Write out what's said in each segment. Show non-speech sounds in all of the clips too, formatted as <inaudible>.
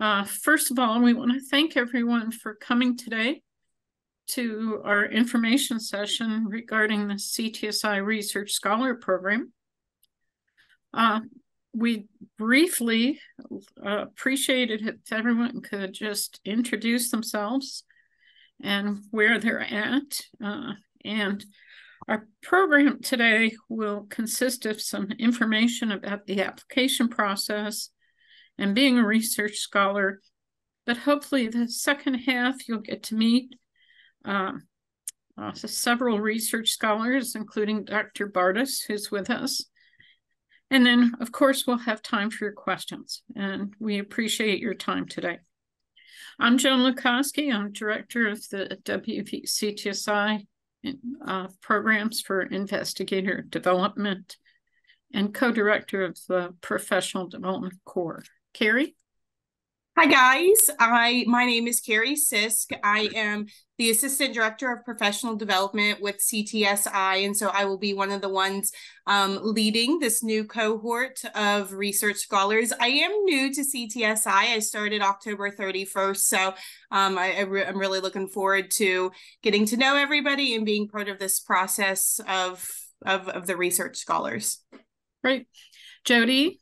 Uh, first of all, we want to thank everyone for coming today to our information session regarding the CTSI Research Scholar Program. Uh, we briefly uh, appreciate it if everyone could just introduce themselves and where they're at. Uh, and our program today will consist of some information about the application process and being a research scholar. But hopefully, the second half, you'll get to meet uh, uh, several research scholars, including Dr. Bardes, who's with us. And then, of course, we'll have time for your questions, and we appreciate your time today. I'm Joan Lakoski. I'm director of the WVCTSI uh, programs for investigator development and co-director of the professional development core. Carrie? Hi guys, I my name is Carrie Sisk. I am the assistant director of professional development with CTSI, and so I will be one of the ones um, leading this new cohort of research scholars. I am new to CTSI. I started October 31st, so um, I, I re- I'm really looking forward to getting to know everybody and being part of this process of of, of the research scholars. Great, Jody.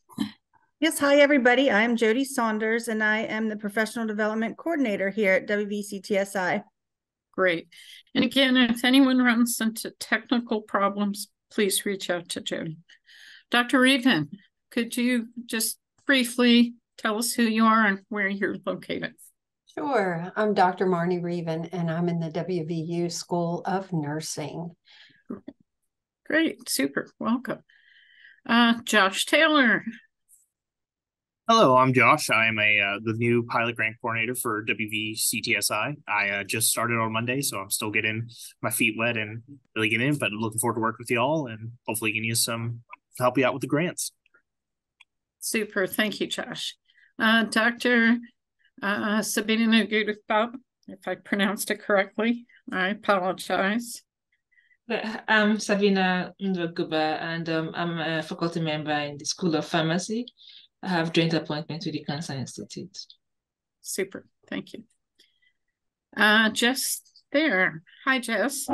Yes, hi everybody. I'm Jody Saunders and I am the professional development coordinator here at WVCTSI. Great. And again, if anyone runs into technical problems, please reach out to Jody. Dr. Reven, could you just briefly tell us who you are and where you're located? Sure. I'm Dr. Marnie Reven and I'm in the WVU School of Nursing. Great, super, welcome. Uh, Josh Taylor, Hello, I'm Josh. I am a uh, the new pilot grant coordinator for WVCTSI. I uh, just started on Monday, so I'm still getting my feet wet and really getting in. But looking forward to work with you all and hopefully getting you some help you out with the grants. Super, thank you, Josh. Uh, Dr. Uh, Sabina Gudupab, if I pronounced it correctly, I apologize. I'm Sabina Nduaguba, and um, I'm a faculty member in the School of Pharmacy I have joint appointment with the Cancer Institute. Super, thank you. Uh, Jess there. Hi, Jess.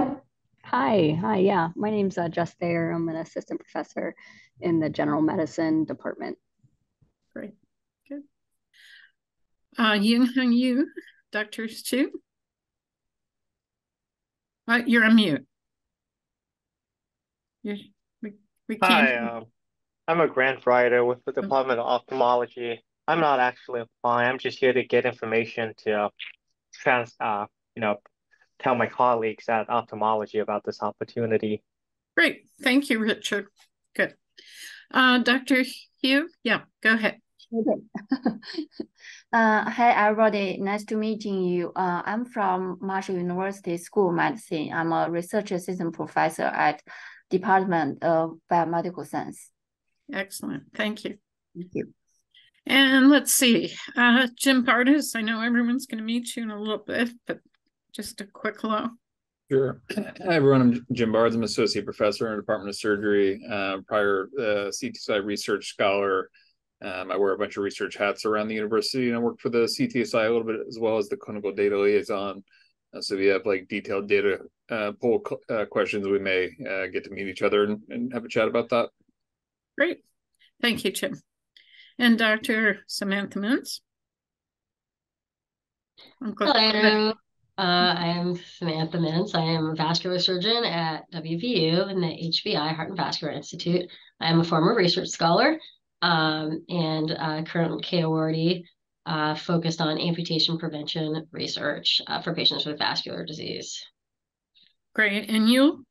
Hi, hi, yeah. My name's uh, Jess Thayer. I'm an assistant professor in the general medicine department. Great, good. Uh, Ying Hung Yu, Dr. Chu. Uh, you're on mute. You're, we, we can't. Hi, um, I'm a grant writer with the Department of Ophthalmology. I'm not actually applying. I'm just here to get information to uh, trans, uh, you know, tell my colleagues at ophthalmology about this opportunity. Great. Thank you, Richard. Good. Uh, Dr. Hugh, yeah, go ahead. Okay. <laughs> uh, hi, everybody. Nice to meeting you. Uh, I'm from Marshall University School of Medicine. I'm a research assistant professor at Department of Biomedical Science. Excellent. Thank you. Thank you. And let's see, uh, Jim Bardes, I know everyone's going to meet you in a little bit, but just a quick hello. Sure. Hi, everyone. I'm Jim Bardes. I'm associate professor in the Department of Surgery, uh, prior uh, CTSI research scholar. Um, I wear a bunch of research hats around the university, and I work for the CTSI a little bit as well as the clinical data liaison. Uh, so we have like detailed data uh, poll uh, questions. We may uh, get to meet each other and, and have a chat about that. Great. Thank you, Jim. And Dr. Samantha Minc. Hello. Uh, I am Samantha Minc. I am a vascular surgeon at WVU in the HVI Heart and Vascular Institute. I am a former research scholar um, and uh, current K awardee uh, focused on amputation prevention research uh, for patients with vascular disease. Great. And you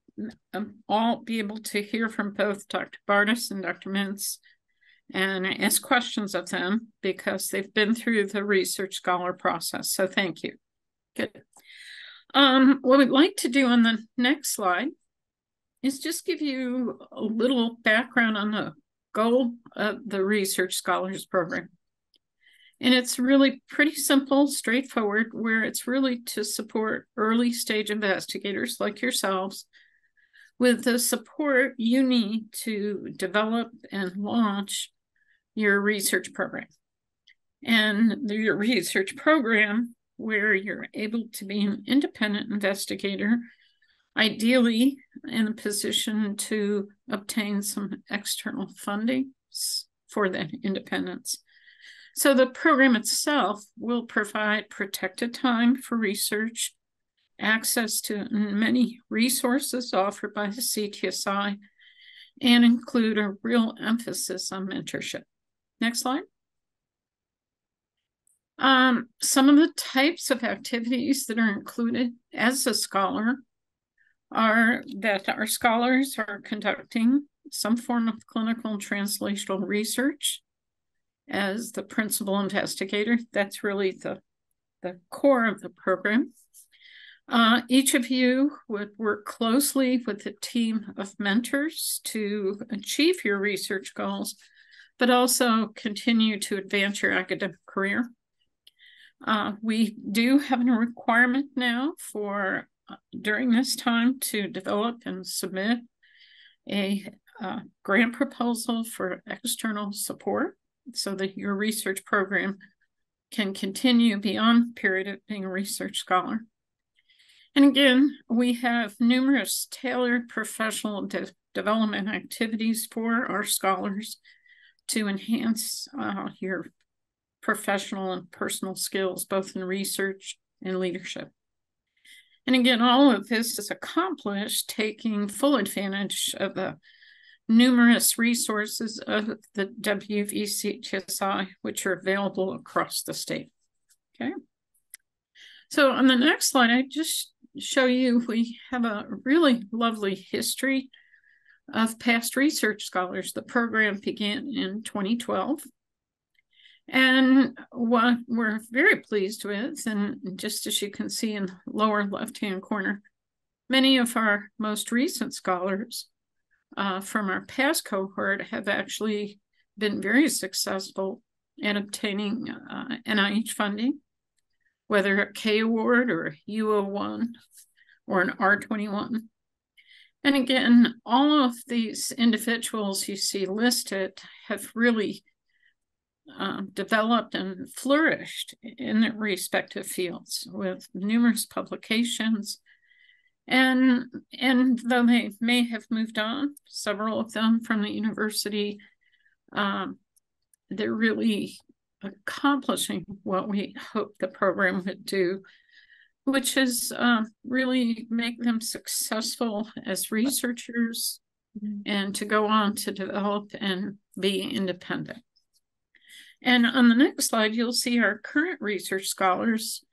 um, all be able to hear from both Dr. Bardes and Dr. Minc and ask questions of them because they've been through the research scholar process. So thank you. Good. Um, what we'd like to do on the next slide is just give you a little background on the goal of the Research Scholars Program. And it's really pretty simple, straightforward, where it's really to support early stage investigators like yourselves with the support you need to develop and launch your research program. and your research program where you're able to be an independent investigator, ideally in a position to obtain some external funding for that independence. So the program itself will provide protected time for research, access to many resources offered by the CTSI, and include a real emphasis on mentorship. Next slide. Um, some of the types of activities that are included as a scholar are that our scholars are conducting some form of clinical and translational research as the principal investigator. That's really the, the core of the program. Uh, each of you would work closely with a team of mentors to achieve your research goals, but also continue to advance your academic career. Uh, we do have a requirement now for uh, during this time to develop and submit a uh, grant proposal for external support so that your research program can continue beyond the period of being a research scholar. And again, we have numerous tailored professional de development activities for our scholars to enhance uh, your professional and personal skills, both in research and leadership. And again, all of this is accomplished taking full advantage of the numerous resources of the WVCTSI, which are available across the state. Okay. So on the next slide, I just show you <laughs> we have a really lovely history of past research scholars. The program began in 2012 and what we're very pleased with, and just as you can see in the lower left-hand corner, many of our most recent scholars uh, from our past cohort have actually been very successful in obtaining uh, NIH funding, whether a K award or a U01 or an R21. And again, all of these individuals you see listed have really um, developed and flourished in their respective fields with numerous publications. And, and though they may have moved on, several of them from the university, um, they're really accomplishing what we hope the program would do, which is uh, really make them successful as researchers and to go on to develop and be independent. And on the next slide, you'll see our current research scholars.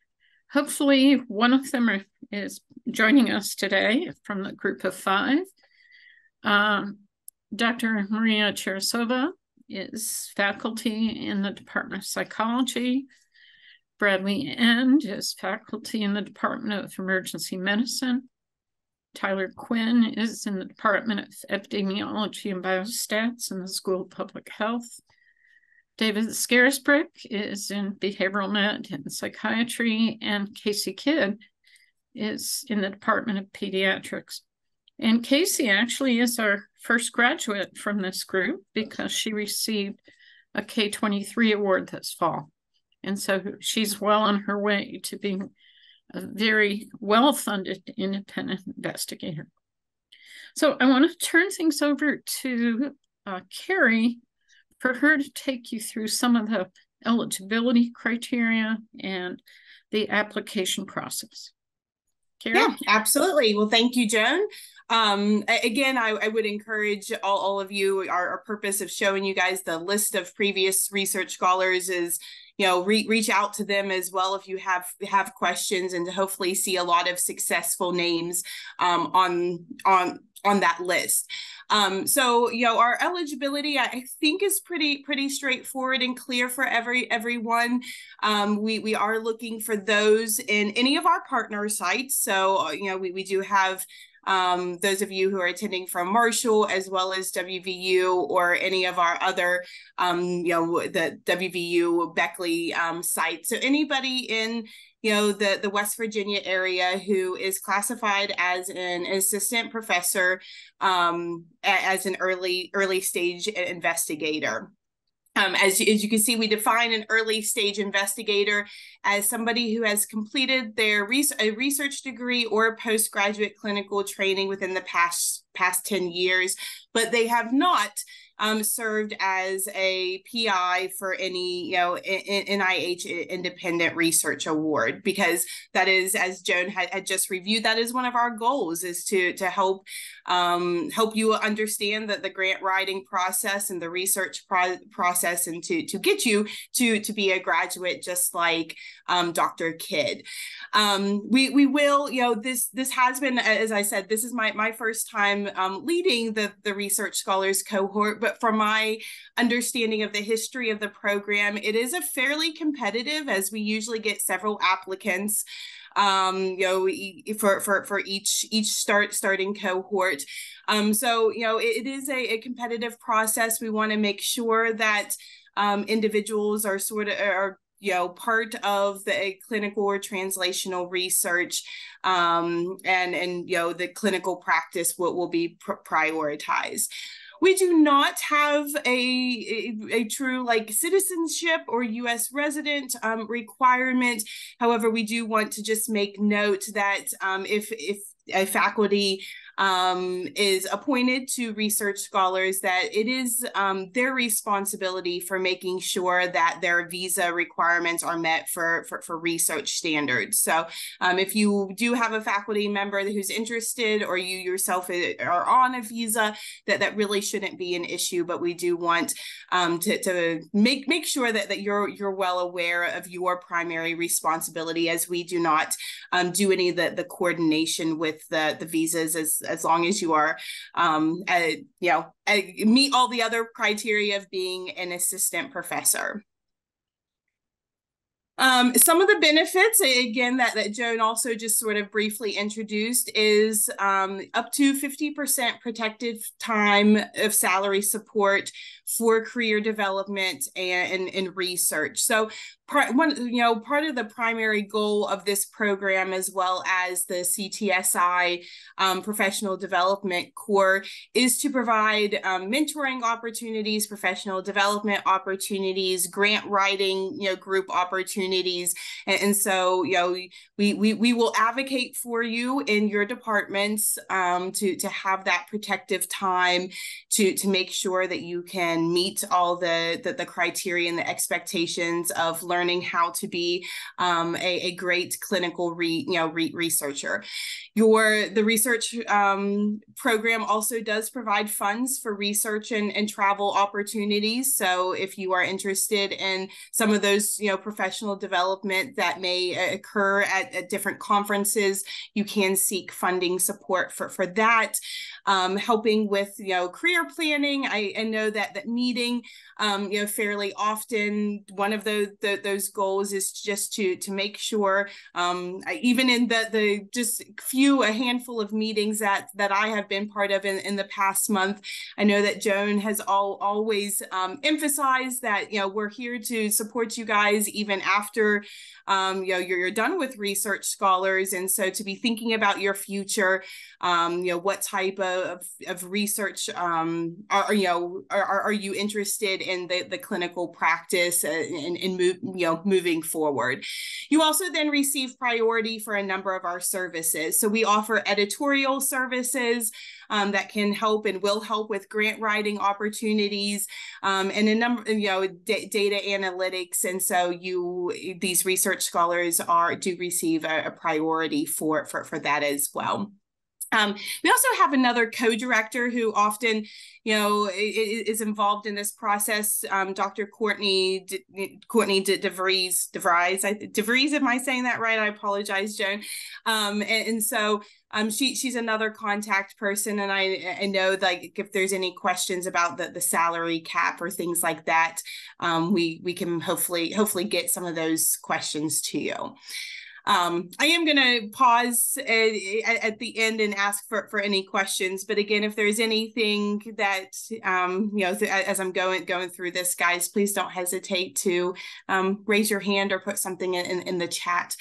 Hopefully, one of them is joining us today from the group of five. Um, Dr. Maria Cherasova is faculty in the Department of Psychology. Bradley End is faculty in the Department of Emergency Medicine. Tyler Quinn is in the Department of Epidemiology and Biostats in the School of Public Health. David Scarisbrick is in behavioral med and psychiatry, and Casey Kidd is in the Department of Pediatrics. And Casey actually is our first graduate from this group because she received a K23 award this fall. And so she's well on her way to being a very well funded independent investigator. So I want to turn things over to uh, Carrie for her to take you through some of the eligibility criteria and the application process. Karen? Yeah, absolutely. Well, thank you, Joan. Um, again, I, I, would encourage all, all of you, our, our, purpose of showing you guys the list of previous research scholars is, you know, re reach out to them as well if you have have questions and to hopefully see a lot of successful names um, on on on that list. Um, so you know, our eligibility I think is pretty pretty straightforward and clear for every everyone. Um, we we are looking for those in any of our partner sites. So uh, you know, we we do have um, those of you who are attending from Marshall as well as WVU or any of our other, um, you know, the WVU Beckley um, site. So anybody in you know the the West Virginia area who is classified as an assistant professor um, as an early early stage investigator. Um, as, as you can see, we define an early stage investigator as somebody who has completed their res a research degree or postgraduate clinical training within the past past 10 years, but they have not um, served as a PI for any, you know, NIH independent research award because that is, as Joan had, had just reviewed, that is one of our goals is to to help um, help you understand that the grant writing process and the research pro process and to to get you to to be a graduate just like um, Dr. Kidd. Um, we we will, you know, this this has been, as I said, this is my my first time um, leading the the research scholars cohort but from my understanding of the history of the program, it is a fairly competitive as we usually get several applicants um you know for for for each each start starting cohort. Um so you know it, it is a, a competitive process. We want to make sure that um individuals are sort of are you know part of the clinical or translational research um and and you know the clinical practice what will be pr- prioritized we do not have a, a, a true like citizenship or US resident um, requirement. However, we do want to just make note that um, if, if a faculty um, is appointed to research scholars that it is um, their responsibility for making sure that their visa requirements are met for, for, for research standards. So um, if you do have a faculty member who's interested or you yourself are on a visa, that, that really shouldn't be an issue, but we do want um, to, to make, make sure that, that you're, you're well aware of your primary responsibility as we do not um, do any of the, the coordination with the, the visas as as long as you are, um, you know, meet all the other criteria of being an assistant professor. Um, some of the benefits, again, that, that Joan also just sort of briefly introduced is um, up to 50% protected time of salary support for career development and, and, and research. So part one you know part of the primary goal of this program as well as the ctsi um, professional development core is to provide um, mentoring opportunities professional development opportunities grant writing you know group opportunities and, and so you know we, we we will advocate for you in your departments um, to to have that protective time to to make sure that you can meet all the the, the criteria and the expectations of learning how to be um, a, a, great clinical re, you know re, researcher. Your the research um, program also does provide funds for research and, and travel opportunities. So if you are interested in some of those you know professional development that may uh, occur at, at different conferences, you can seek funding support for for that. Um, helping with you know career planning, I, I know that meeting um, you know fairly often. One of those the, those goals is just to to make sure um, even in the the just few a handful of meetings that that I have been part of in, in the past month I know that Joan has all always um, emphasized that you know we're here to support you guys even after um, you know you're, you're done with research scholars and so to be thinking about your future um, you know what type of, of research um, are you know are, are you interested in the, the clinical practice and, and move you know moving forward you also then receive priority for a number of our services so we offer editorial services um, that can help and will help with grant writing opportunities um, and a number, you know, data analytics. And so you, these research scholars are do receive a, a priority for, for, for that as well. Um, we also have another co-director who often, you know, is, involved in this process. Um, Dr. Courtney De, Courtney De, DeVries DeVries DeVries. Am I saying that right? I apologize, Joan. Um, and, and, so um, she she's another contact person, and I I know like if there's any questions about the the salary cap or things like that, um, we we can hopefully hopefully get some of those questions to you. Um, I am going to pause at, at, the end and ask for, for any questions. But again, if there's anything that, um, you know, as I'm going going through this, guys, please don't hesitate to um, raise your hand or put something in, in, in the chat.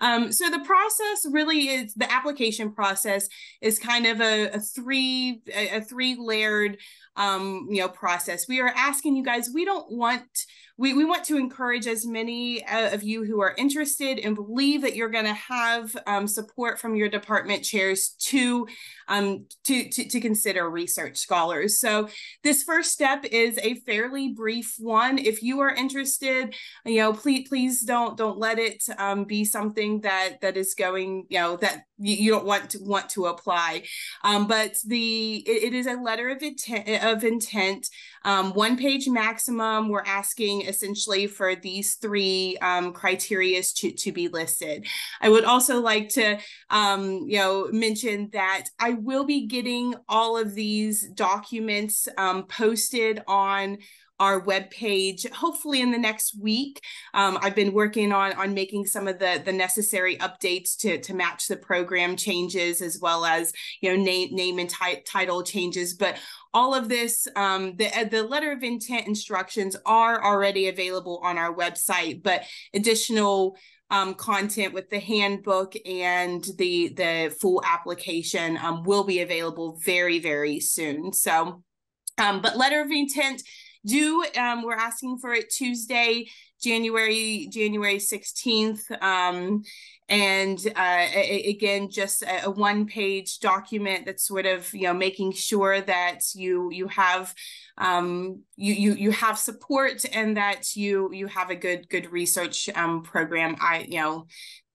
Um, so the process really is the application process is kind of a, a three a, a three layered um, you know process. We are asking you guys. We don't want we, we want to encourage as many uh, of you who are interested and believe that you're going to have um, support from your department chairs to, um, to, to, to consider research scholars. So this first step is a fairly brief one. If you are interested, you know, please please don't don't let it um, be something that that is going, you know, that you, don't want to want to apply. Um, but the it, it is a letter of intent of intent, um, one page maximum. We're asking essentially for these three um, criteria to, to be listed. I would also like to, um, you know, mention that I will be getting all of these documents um, posted on our webpage hopefully in the next week. Um, I've been working on on making some of the the necessary updates to to match the program changes as well as you know name name and title changes. But all of this, um, the, uh, the letter of intent instructions are already available on our website, but additional um, content with the handbook and the, the full application um, will be available very, very soon. So, um, but letter of intent do um, we're asking for it Tuesday, January, January 16th. And uh, again just a, a one page document that's sort of you know making sure that you you have um, you you you have support and that you you have a good good research um, program i you know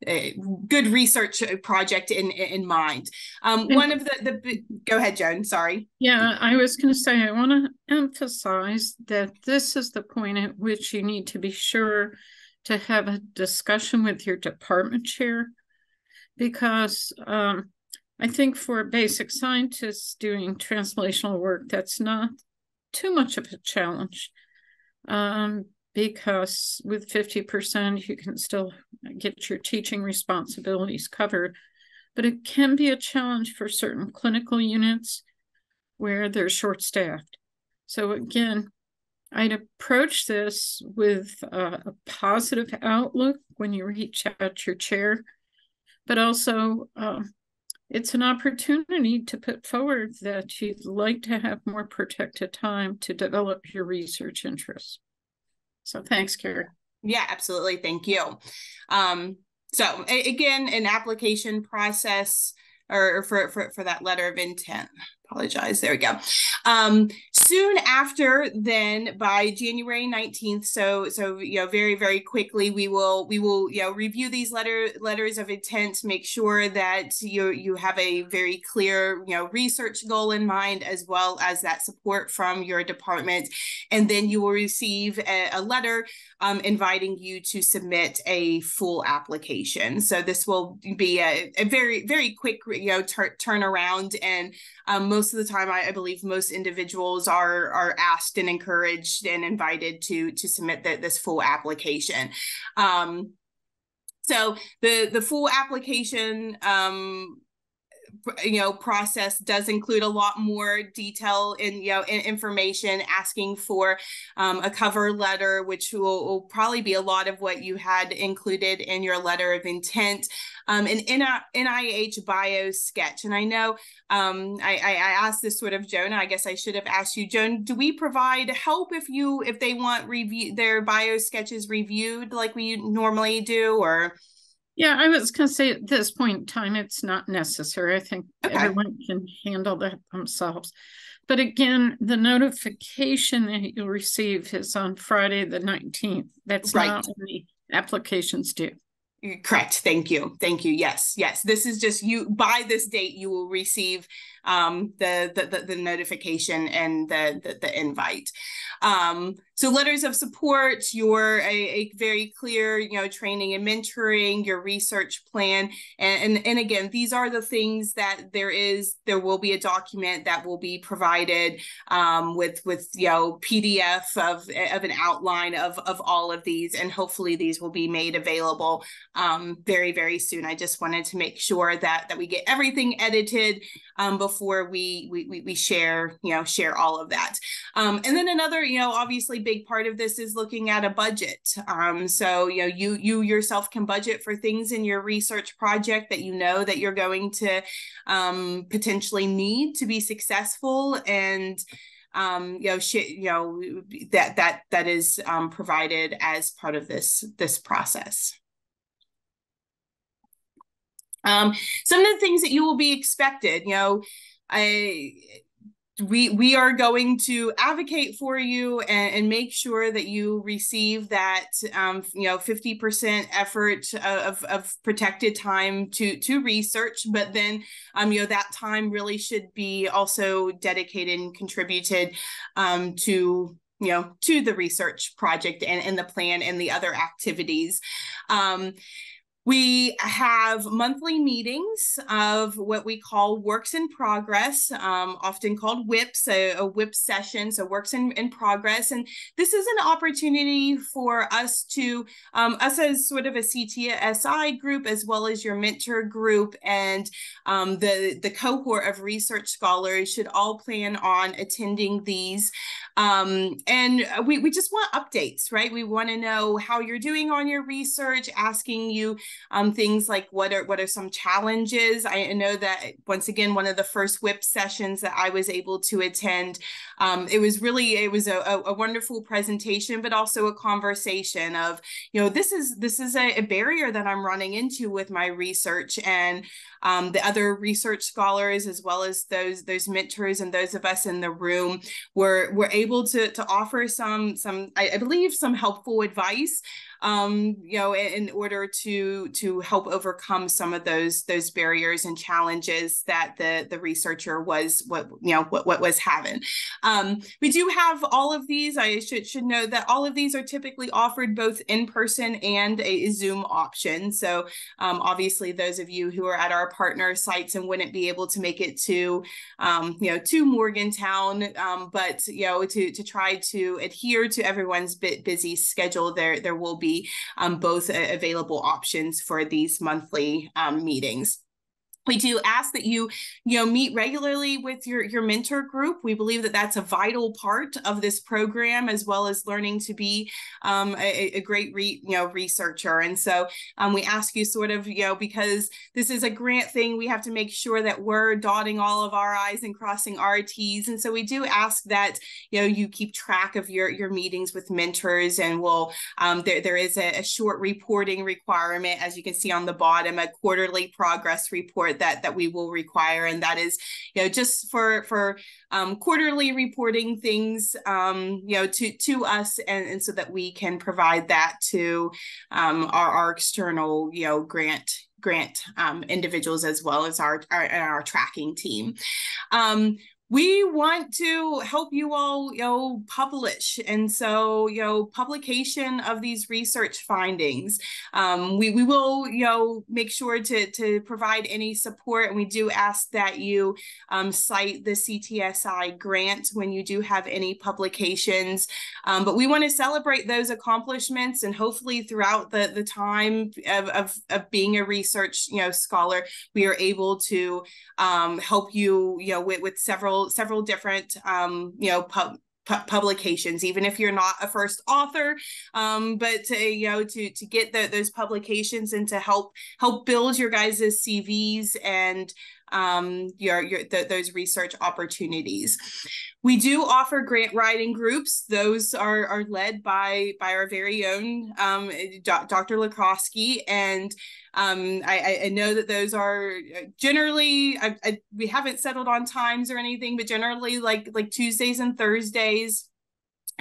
a good research project in in mind. Um, one of the the go ahead, Joan. Sorry. Yeah, I was going to say I want to emphasize that this is the point at which you need to be sure to have a discussion with your department chair because um, I think for basic scientists doing translational work, that's not too much of a challenge um, because with 50%, you can still get your teaching responsibilities covered. But it can be a challenge for certain clinical units where they're short staffed. So, again, I'd approach this with a, a positive outlook when you reach out your chair, but also um, it's an opportunity to put forward that you'd like to have more protected time to develop your research interests. So thanks, Carrie. Yeah, absolutely. Thank you. Um, so again, an application process or for, for, for that letter of intent apologize. There we go. Um, soon after then by January 19th, so so you know, very, very quickly we will we will you know review these letter letters of intent, make sure that you you have a very clear, you know, research goal in mind as well as that support from your department. And then you will receive a, a letter um, inviting you to submit a full application. So this will be a, a very, very quick, you know, tur- turnaround and um, most of the time, I, I, believe most individuals are are asked and encouraged and invited to to submit the, this full application. Um, so the the full application um, you know process does include a lot more detail in you know in information asking for um, a cover letter which will, will, probably be a lot of what you had included in your letter of intent um, an NIH bio sketch. And I know um, I, I, asked this sort of Jonah I guess I should have asked you Joan do we provide help if you if they want review their bio sketches reviewed like we normally do or yeah, I was going to say at this point in time, it's not necessary. I think okay. everyone can handle that themselves. But again, the notification that you'll receive is on Friday the 19th. That's right. not when the applications due. Correct. Thank you. Thank you. Yes. Yes. This is just you by this date, you will receive um, the, the, the, notification and the, the, the invite. Um, so letters of support, your a, a, very clear, you know, training and mentoring, your research plan. And, and, and again, these are the things that there is, there will be a document that will be provided um, with, with, you know, PDF of, of an outline of, of all of these. And hopefully these will be made available um, very, very soon. I just wanted to make sure that, that we get everything edited um, before before we we we share you know share all of that. Um, and then another you know obviously big part of this is looking at a budget. Um, so you know you you yourself can budget for things in your research project that you know that you're going to um, potentially need to be successful and um, you know, you know that that that is um, provided as part of this this process. Um, some of the things that you will be expected, you know, I we we are going to advocate for you and, and make sure that you receive that um, you know 50% effort of, of protected time to to research. But then um, you know that time really should be also dedicated and contributed um, to you know to the research project and, and the plan and the other activities. Um, we have monthly meetings of what we call works in progress, um, often called WIPs, a, a WIP session, so works in, in progress. And this is an opportunity for us to, um, us as sort of a CTSI group, as well as your mentor group and um, the, the cohort of research scholars should all plan on attending these. Um, and we, we just want updates, right? We want to know how you're doing on your research, asking you um, things like what are what are some challenges. I know that once again, one of the first WIP sessions that I was able to attend, um, it was really it was a, a, wonderful presentation, but also a conversation of you know this is this is a, a barrier that I'm running into with my research and um, the other research scholars as well as those those mentors and those of us in the room were were able to to offer some some I, I believe some helpful advice um, you know, in, in order to to help overcome some of those those barriers and challenges that the the researcher was what you know what what was having. Um, we do have all of these. I should should know that all of these are typically offered both in person and a Zoom option. So um, obviously, those of you who are at our partner sites and wouldn't be able to make it to um, you know to Morgantown, um, but you know to to try to adhere to everyone's bit busy schedule, there there will be um, both available options for these monthly um, meetings we do ask that you you know meet regularly with your your mentor group. We believe that that's a vital part of this program as well as learning to be um, a, a, great re, you know researcher. And so um, we ask you sort of you know because this is a grant thing we have to make sure that we're dotting all of our i's and crossing our t's. And so we do ask that you know you keep track of your your meetings with mentors and we'll um, there, there is a, a short reporting requirement as you can see on the bottom a quarterly progress report that that we will require, and that is, you know, just for for um, quarterly reporting things, um, you know, to to us, and, and so that we can provide that to um, our, our external, you know, grant grant um, individuals as well as our, our, our tracking team. Um, we want to help you all you know publish. And so you know publication of these research findings. Um, we, we will you know make sure to to provide any support. And we do ask that you um, cite the ctsi grant when you do have any publications. Um, but we want to celebrate those accomplishments and hopefully throughout the the time of, of, of being a research you know scholar we are able to um, help you you know with, with several several different um, you know pub publications even if you're not a first author. Um, but to, you know to to get the, those publications and to help help build your guys' cvs and um, your, your the, those research opportunities. We do offer grant writing groups. Those are, are led by by our very own um, Dr. Lakoski, and um, I, I know that those are uh, generally I, I, we haven't settled on times or anything, but generally like like Tuesdays and Thursdays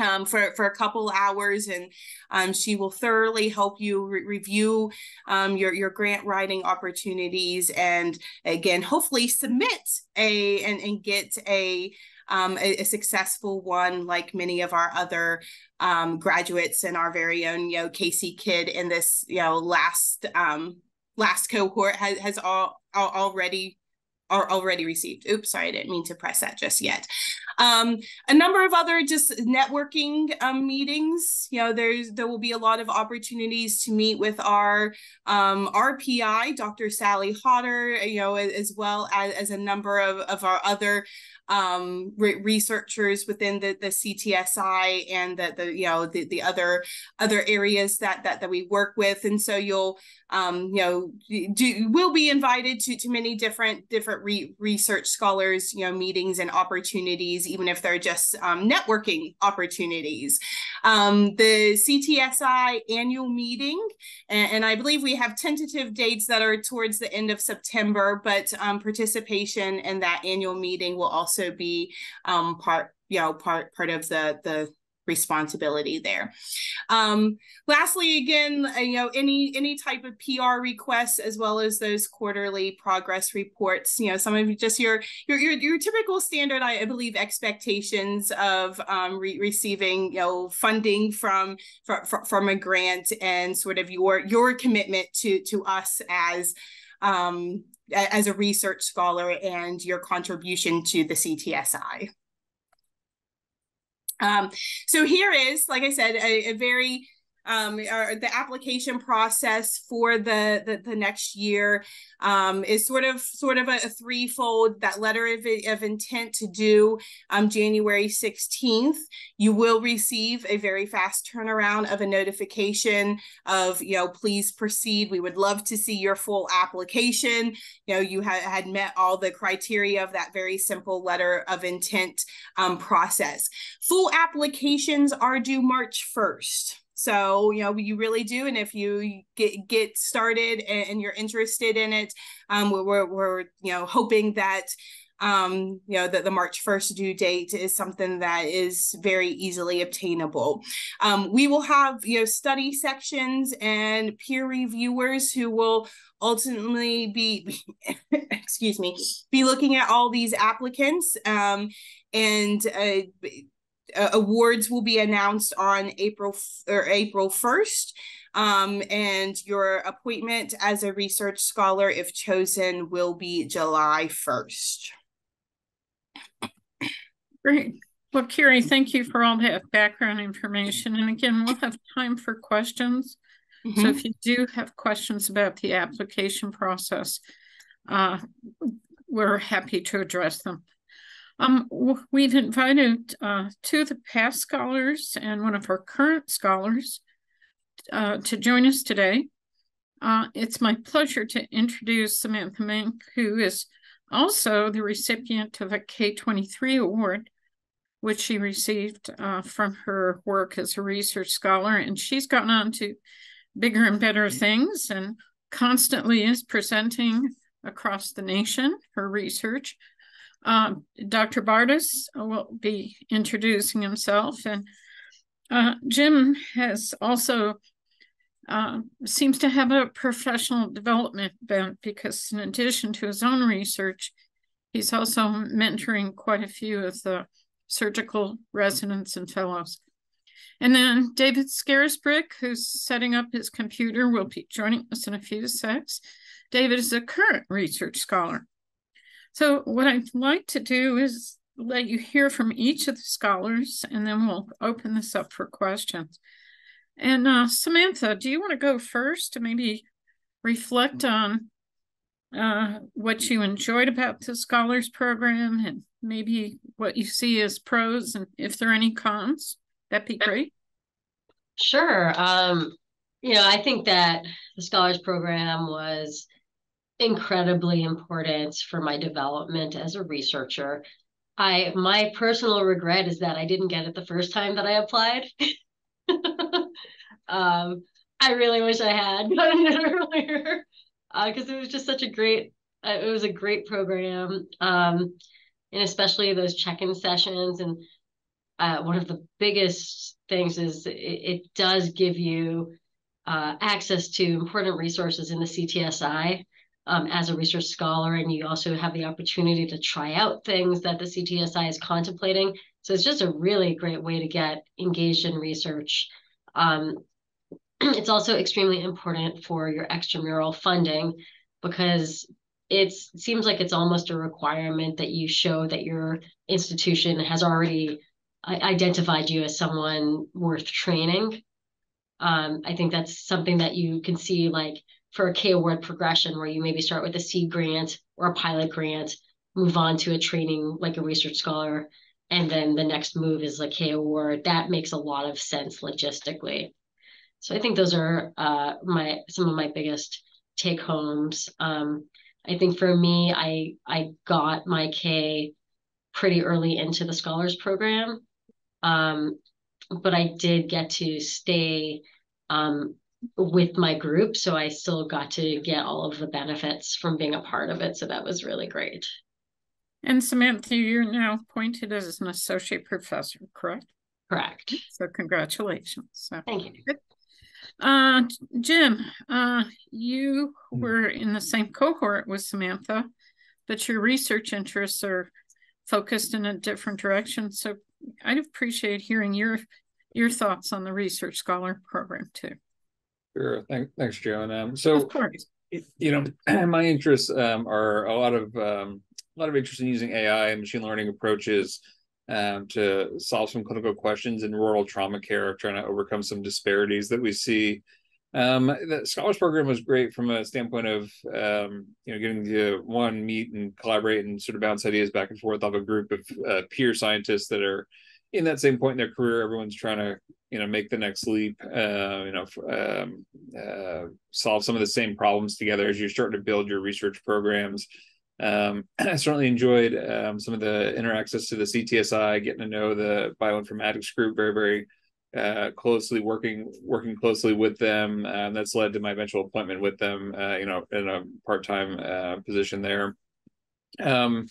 um, for, for a couple hours and um, she will thoroughly help you re review um, your, your grant writing opportunities and again hopefully submit a and, and get a, um, a, a successful one like many of our other um, graduates and our very own you know Casey Kidd in this you know last um, last cohort has, has all, all already are already received. Oops, sorry, I didn't mean to press that just yet. Um, a number of other just networking um, meetings. You know, there's there will be a lot of opportunities to meet with our um, RPI, Dr. Sally Hodder, you know, as well as, as a number of, of our other um, re researchers within the, the CTSI and the, the you know the, the other other areas that, that that we work with. And so you'll um, you know do will be invited to to many different different re research scholars you know meetings and opportunities, even if they're just um, networking opportunities. Um, the CTSI annual meeting, and, and, I believe we have tentative dates that are towards the end of September, but um, participation in that annual meeting will also be um, part, you know, part part of the the responsibility there. Um, lastly, again, uh, you know, any any type of PR requests as well as those quarterly progress reports. You know, some of just your your your, your typical standard, I, believe, expectations of um, re receiving you know funding from, from from a grant and sort of your your commitment to to us as um, as a research scholar and your contribution to the CTSI. Um, so here is, like I said, a, a very um, or the application process for the, the, the next year um, is sort of sort of a, a threefold. That letter of, of intent to do um, January 16th. You will receive a very fast turnaround of a notification of, you know, please proceed. We would love to see your full application. You know, you ha- had met all the criteria of that very simple letter of intent um, process. Full applications are due March 1st. So, you know, you really do. And if you get, get started and, and you're interested in it, um, we're, we're, you know, hoping that um, you know, that the March 1st due date is something that is very easily obtainable. Um, we will have, you know, study sections and peer reviewers who will ultimately be, <laughs> excuse me, be looking at all these applicants um, and uh, uh, awards will be announced on April or April 1st. Um, and your appointment as a research scholar, if chosen, will be July 1st. Great. Well, Carrie, thank you for all that background information. And again, we'll have time for questions. Mm -hmm. So if you do have questions about the application process, uh, we're happy to address them. Um, we've invited uh, two of the past scholars and one of our current scholars uh, to join us today. Uh, it's my pleasure to introduce Samantha Minc, who is also the recipient of a K23 award, which she received uh, from her work as a research scholar. And she's gone on to bigger and better things and constantly is presenting across the nation her research. Um, Dr. Bardes will be introducing himself, and uh, Jim has also uh, seems to have a professional development bent because, in addition to his own research, he's also mentoring quite a few of the surgical residents and fellows. And then David Scarisbrick, who's setting up his computer, will be joining us in a few secs. David is a current research scholar so what I'd like to do is let you hear from each of the scholars, and then we'll open this up for questions. And uh, Samantha, do you want to go first to maybe reflect on uh, what you enjoyed about the Scholars Program and maybe what you see as pros and if there are any cons? That'd be great. Sure. Um, you know, I think that the Scholars Program was incredibly important for my development as a researcher. I my personal regret is that I didn't get it the first time that I applied. <laughs> um, I really wish I had <laughs> gotten it earlier because uh, it was just such a great. Uh, it was a great program, um, and especially those check-in sessions. And uh, one of the biggest things is it, it does give you uh, access to important resources in the CTSI um, as a research scholar, and you also have the opportunity to try out things that the CTSI is contemplating. So it's just a really great way to get engaged in research. Um, <clears throat> it's also extremely important for your extramural funding because it seems like it's almost a requirement that you show that your institution has already identified you as someone worth training. Um, I think that's something that you can see like for a K award progression where you maybe start with a seed grant or a pilot grant, move on to a training like a research scholar, and then the next move is like K award. That makes a lot of sense logistically. So I think those are uh, my some of my biggest take homes. Um, I think for me, I I got my K pretty early into the scholars program, um, but I did get to stay um, with my group, so I still got to get all of the benefits from being a part of it. So that was really great. And Samantha, you're now appointed as an associate professor, correct? Correct. So congratulations. So, Thank you. Uh, Jim, uh, you were in the same cohort with Samantha, but your research interests are focused in a different direction. So I'd appreciate hearing your your thoughts on the research scholar program too. Sure. Thanks, thanks, Joan. Um, so, Of course. you know, <clears throat> my interests um, are a lot of um, a lot of interest in using AI and machine learning approaches um, to solve some clinical questions in rural trauma care, trying to overcome some disparities that we see. Um, the scholars program was great from a standpoint of um, you know getting to one meet and collaborate and sort of bounce ideas back and forth off a group of uh, peer scientists that are in that same point in their career. Everyone's trying to you know make the next leap, uh, you know, um, uh, solve some of the same problems together as you're starting to build your research programs. Um, <clears throat> I certainly enjoyed um, some of the inner access to the CTSI, getting to know the bioinformatics group very, very uh, closely, working working closely with them. Um, that's led to my eventual appointment with them, uh, you know, in a part time uh, position there. Um,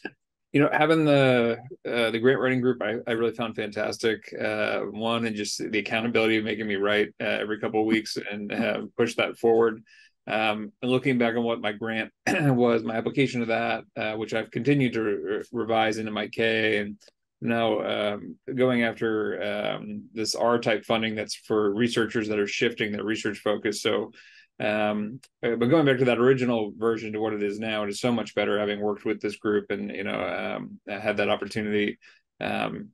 you know, having the uh, the grant writing group, I, I really found fantastic. Uh, one and just the accountability of making me write uh, every couple of weeks and push that forward. Um, and looking back on what my grant <clears throat> was, my application of that, uh, which I've continued to re- revise into my K, and now um, going after um, this R type funding that's for researchers that are shifting their research focus. So, um, uh, but going back to that original version to what it is now, it is so much better having worked with this group and you know um, had that opportunity. Um,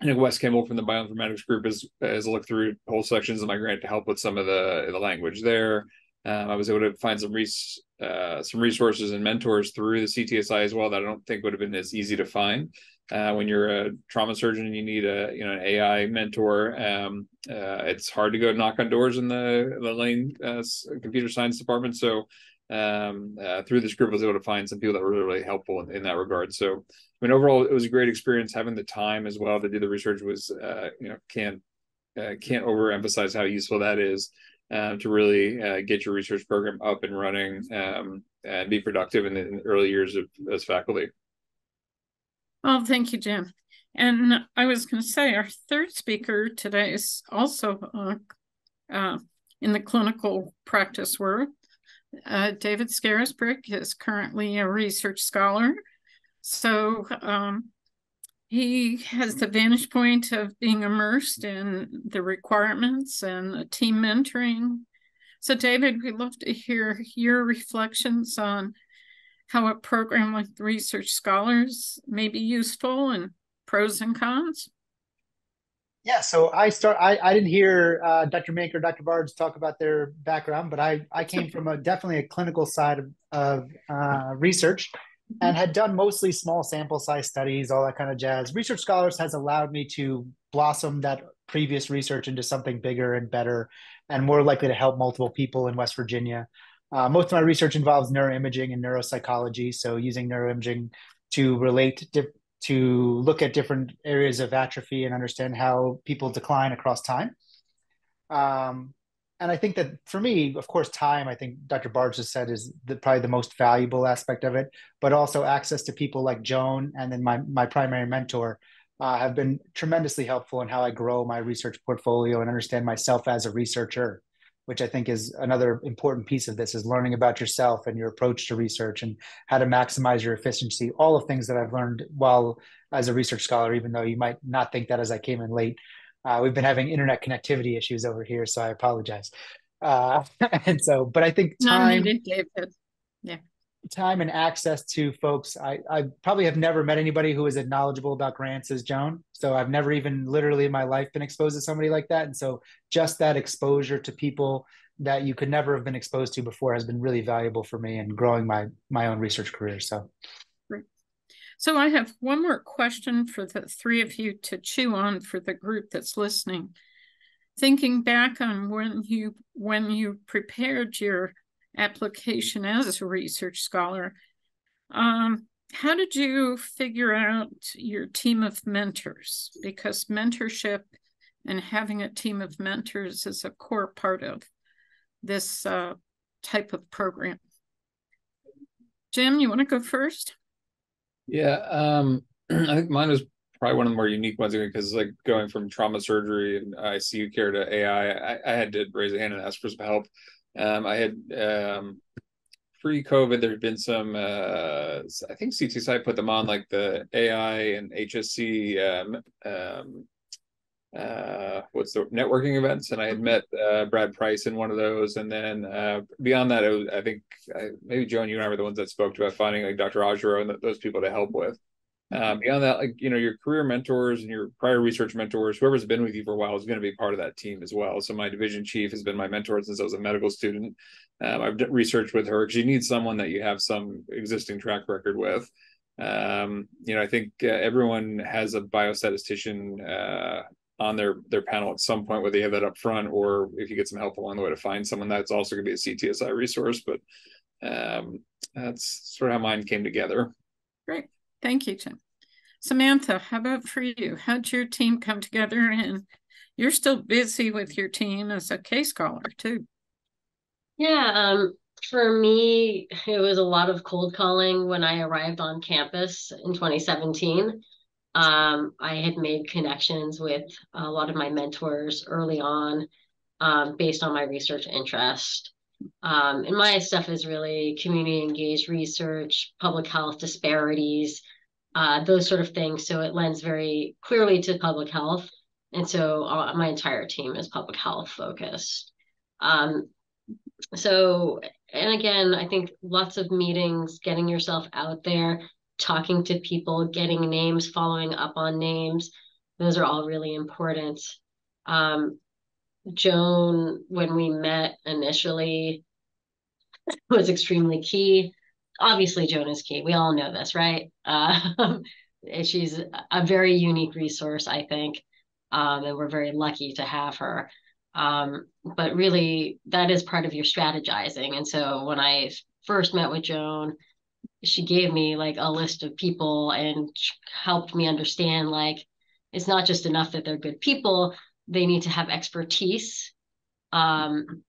I think Wes Kimball from the bioinformatics group has has looked through whole sections of my grant to help with some of the the language there. Um, I was able to find some res- uh, some resources and mentors through the CTSI as well that I don't think would have been as easy to find. Uh, when you're a trauma surgeon and you need a you know an AI mentor, um, uh, it's hard to go knock on doors in the the Lane uh, computer science department. So um, uh, through this group, I was able to find some people that were really, really helpful in, in that regard. So I mean, overall, it was a great experience. Having the time as well to do the research was uh, you know can't can't overemphasize how useful that is uh, to really uh, get your research program up and running um, and be productive in the, in the, early years of as faculty. Oh, thank you, Jim. And I was going to say our third speaker today is also uh, uh, in the clinical practice world. Uh, David Scarisbrick is currently a research scholar. So um, he has the vantage point of being immersed in the requirements and the team mentoring. So, David, we'd love to hear your reflections on how a program like Research Scholars may be useful and pros and cons. Yeah, so I start. I, I didn't hear uh, Dr. Maker, Dr. Bardes talk about their background, but I I came from a definitely a clinical side of, of uh, research and had done mostly small sample size studies, all that kind of jazz. Research Scholars has allowed me to blossom that previous research into something bigger and better and more likely to help multiple people in West Virginia. Uh, most of my research involves neuroimaging and neuropsychology, so using neuroimaging to relate to, to look at different areas of atrophy and understand how people decline across time. Um, and I think that for me, of course, time, I think Dr. Bardes has said is the, probably the most valuable aspect of it, but also access to people like Joan and then my, my primary mentor uh, have been tremendously helpful in how I grow my research portfolio and understand myself as a researcher, which I think is another important piece of this is learning about yourself and your approach to research and how to maximize your efficiency, all of things that I've learned while as a research scholar, even though you might not think that as I came in late. Uh, we've been having internet connectivity issues over here, so I apologize. Uh, <laughs> and so, but I think time. Needed, David. Yeah. Time and access to folks. I, I probably have never met anybody who is as knowledgeable about grants as Joan. So I've never even literally in my life been exposed to somebody like that. And so just that exposure to people that you could never have been exposed to before has been really valuable for me and growing my my own research career. So. So I have one more question for the three of you to chew on for the group that's listening. Thinking back on when you when you prepared your application as a research scholar, um, how did you figure out your team of mentors? Because mentorship and having a team of mentors is a core part of this uh, type of program. Jim, you want to go first? Yeah, um, <clears throat> I think mine was probably one of the more unique ones because like going from trauma surgery and ICU care to AI, I, I had to raise a hand and ask for some help. Um, I had um, pre-COVID, there had been some. Uh, I think CTSI put them on like the AI and HSC um, um, uh, what's the networking events, and I had met uh, Brad Price in one of those, and then uh, beyond that, was, I think I, maybe Joan, you and I were the ones that spoke about finding like Dr. Adjeroh and those people to help with. Um, beyond that, like you know, your career mentors and your prior research mentors, whoever's been with you for a while is going to be part of that team as well. So my division chief has been my mentor since I was a medical student. Um, I've researched with her because you need someone that you have some existing track record with. Um, you know, I think uh, everyone has a biostatistician uh, on their their panel at some point, whether they have that up front or if you get some help along the way to find someone that's also going to be a CTSI resource. But um, that's sort of how mine came together. Great. Thank you, Jim. Samantha, how about for you? How'd your team come together? And you're still busy with your team as a case scholar too. Yeah, um, for me, it was a lot of cold calling when I arrived on campus in 2017. Um, I had made connections with a lot of my mentors early on um, based on my research interest. Um, and my stuff is really community engaged research, public health disparities, uh, those sort of things. So it lends very clearly to public health. And so uh, my entire team is public health focused. Um, so, and again, I think lots of meetings, getting yourself out there, talking to people, getting names, following up on names, those are all really important. Um, Joan, when we met initially, was extremely key. Obviously, Joan is key. We all know this, right? <laughs> Uh, she's a very unique resource, I think, um, and we're very lucky to have her. Um, but really, that is part of your strategizing. And so when I first met with Joan, she gave me like a list of people and helped me understand like it's not just enough that they're good people they need to have expertise um,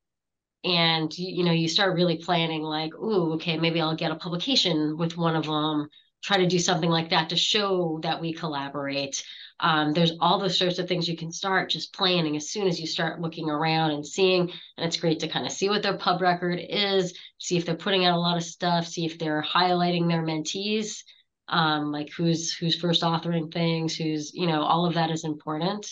and you know you start really planning like oh okay maybe i'll get a publication with one of them try to do something like that to show that we collaborate. Um, there's all those sorts of things you can start just planning as soon as you start looking around and seeing and it's great to kind of see what their pub record is see if they're putting out a lot of stuff see if they're highlighting their mentees um, like who's who's first authoring things who's you know all of that is important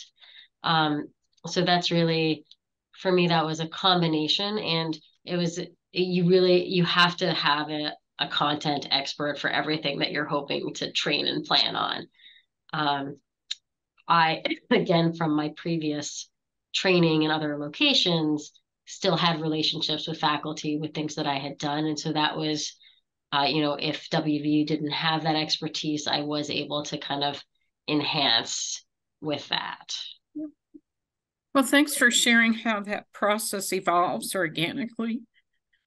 um, so that's really, for me, that was a combination. And it was, you really, you have to have a, a content expert for everything that you're hoping to train and plan on. Um, I, <laughs> again, from my previous training in other locations, still had relationships with faculty with things that I had done. And so that was, uh, you know, if WVU didn't have that expertise, I was able to kind of enhance with that. Well, thanks for sharing how that process evolves organically.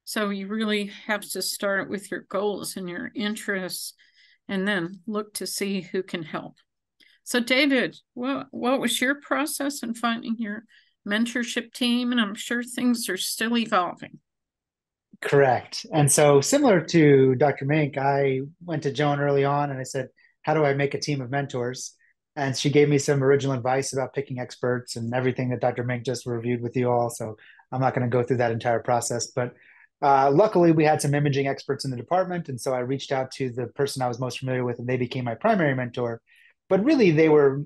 So you really have to start with your goals and your interests and then look to see who can help. So David, what, what was your process in finding your mentorship team? And I'm sure things are still evolving. Correct. And so similar to Dr. Minc, I went to Joan early on and I said, how do I make a team of mentors? And she gave me some original advice about picking experts and everything that Dr. Minc just reviewed with you all. So I'm not going to go through that entire process, but uh, luckily we had some imaging experts in the department, and so I reached out to the person I was most familiar with, and they became my primary mentor. But really, they were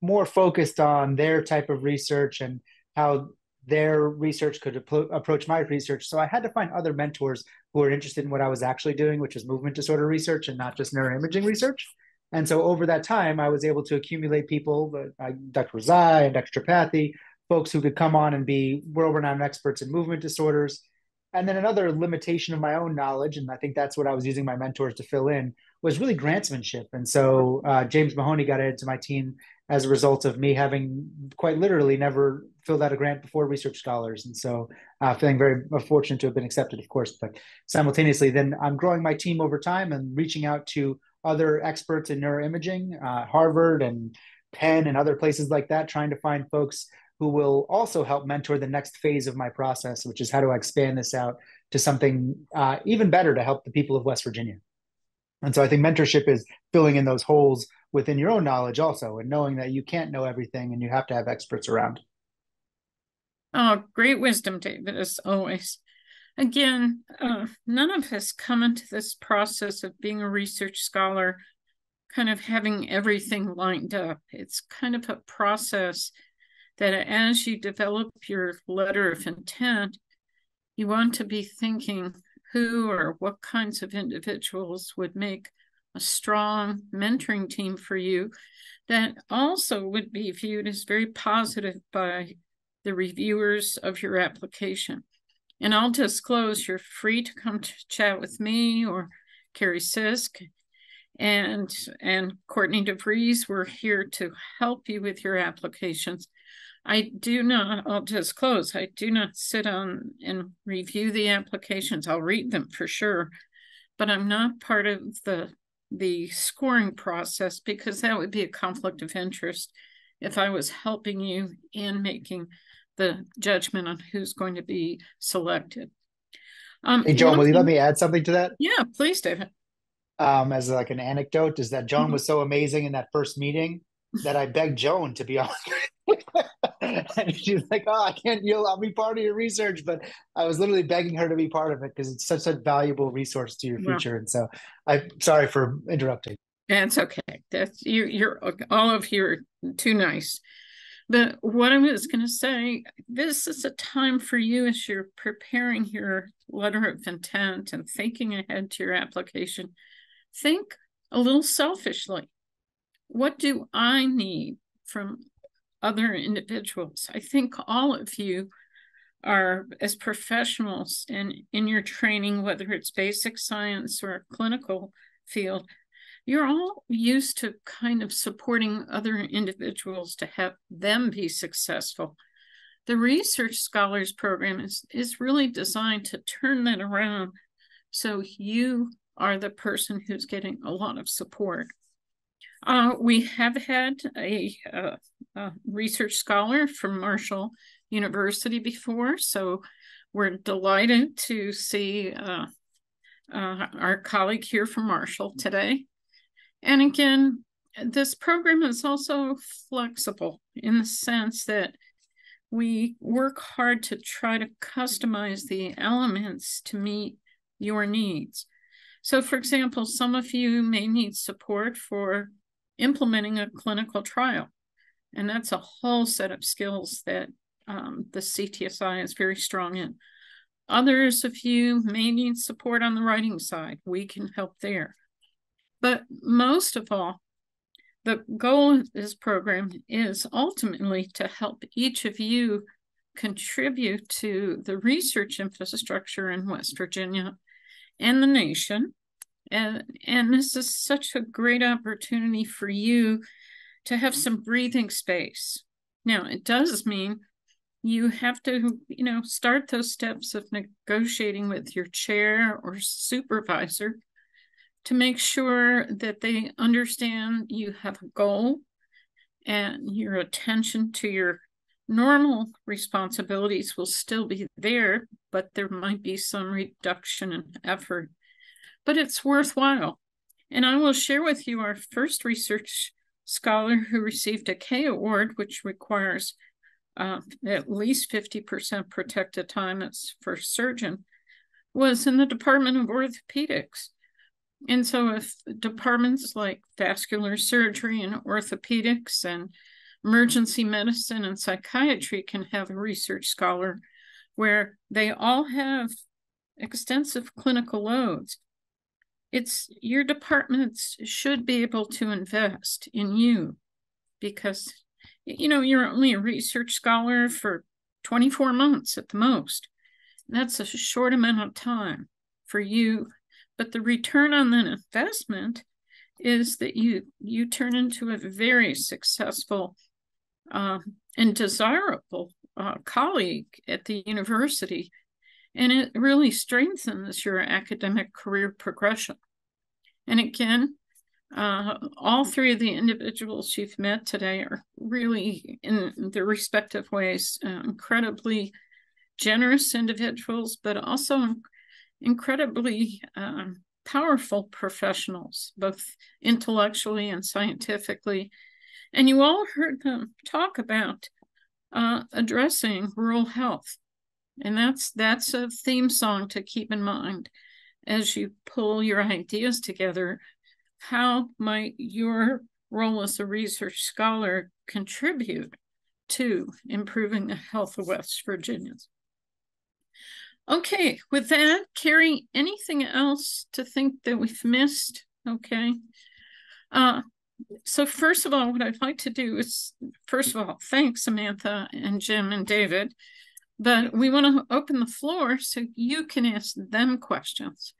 more focused on their type of research and how their research could approach my research. So I had to find other mentors who were interested in what I was actually doing, which is movement disorder research and not just neuroimaging research. And so over that time, I was able to accumulate people, uh, Dr. Rezai and Dr. Tripathi, folks who could come on and be world-renowned experts in movement disorders. And then another limitation of my own knowledge, and I think that's what I was using my mentors to fill in, was really grantsmanship. And so uh, James Mahoney got added to my team as a result of me having quite literally never filled out a grant before research scholars and so uh, feeling very fortunate to have been accepted of course but simultaneously then i'm growing my team over time and reaching out to other experts in neuroimaging uh, harvard and penn and other places like that trying to find folks who will also help mentor the next phase of my process which is how do i expand this out to something uh, even better to help the people of west virginia. And so i think mentorship is filling in those holes within your own knowledge also and knowing that you can't know everything and you have to have experts around. Oh great wisdom david as always again uh, none of us come into this process of being a research scholar kind of having everything lined up it's kind of a process that as you develop your letter of intent you want to be thinking who or what kinds of individuals would make a strong mentoring team for you that also would be viewed as very positive by the reviewers of your application. And I'll disclose you're free to come to chat with me or Carrie Sisk and and Courtney DeVries. We're here to help you with your applications. I do not, I'll disclose, I do not sit on and review the applications. I'll read them for sure, but I'm not part of the the scoring process because that would be a conflict of interest if I was helping you in making the judgment on who's going to be selected. Um, hey, Joan, will you let me add something to that? Yeah, please, David. Um, as like an anecdote, is that Joan mm-hmm. was so amazing in that first meeting <laughs> that I begged Joan to be on. <laughs> and she's like, "Oh, I can't. You'll. I'll be part of your research." But I was literally begging her to be part of it because it's such a valuable resource to your future. And so, I'm sorry for interrupting. That's okay. That's you. You're all of you are too nice. But what I was going to say, this is a time for you as you're preparing your letter of intent and thinking ahead to your application. Think a little selfishly. What do I need from other individuals. I think all of you are, as professionals in, in your training, whether it's basic science or a clinical field, you're all used to kind of supporting other individuals to have them be successful. The Research Scholars Program is, is really designed to turn that around so you are the person who's getting a lot of support. Uh, we have had a, a, a, research scholar from Marshall University before, so we're delighted to see uh, uh, our colleague here from Marshall today. And again, this program is also flexible in the sense that we work hard to try to customize the elements to meet your needs. So, for example, some of you may need support for implementing a clinical trial. And that's a whole set of skills that um, the CTSI is very strong in. Others of you may need support on the writing side. We can help there. But most of all, the goal of this program is ultimately to help each of you contribute to the research infrastructure in West Virginia and the nation. And and this is such a great opportunity for you to have some breathing space. Now it does mean you have to you know start those steps of negotiating with your chair or supervisor to make sure that they understand you have a goal and your attention to your normal responsibilities will still be there but there might be some reduction in effort but it's worthwhile. And I will share with you our first research scholar who received a K award, which requires uh, at least 50% protected time as first surgeon, was in the Department of Orthopedics. And so if departments like vascular surgery and orthopedics and emergency medicine and psychiatry can have a research scholar where they all have extensive clinical loads. It's your departments should be able to invest in you because you know you're only a research scholar for 24 months at the most. That's a short amount of time for you, but the return on that investment is that you you turn into a very successful uh, and desirable uh, colleague at the university. And it really strengthens your academic career progression. And again uh, all three of the individuals you've met today are really in their respective ways uh, incredibly generous individuals but also incredibly um, powerful professionals, both intellectually and scientifically. And you all heard them talk about uh, addressing rural health. And that's that's a theme song to keep in mind as you pull your ideas together. How might your role as a research scholar contribute to improving the health of West Virginians? Okay, with that, Carrie, anything else to think that we've missed? Okay. Uh, so first of all, what I'd like to do is, first of all, thank Samantha and Jim and David, but we want to open the floor so you can ask them questions.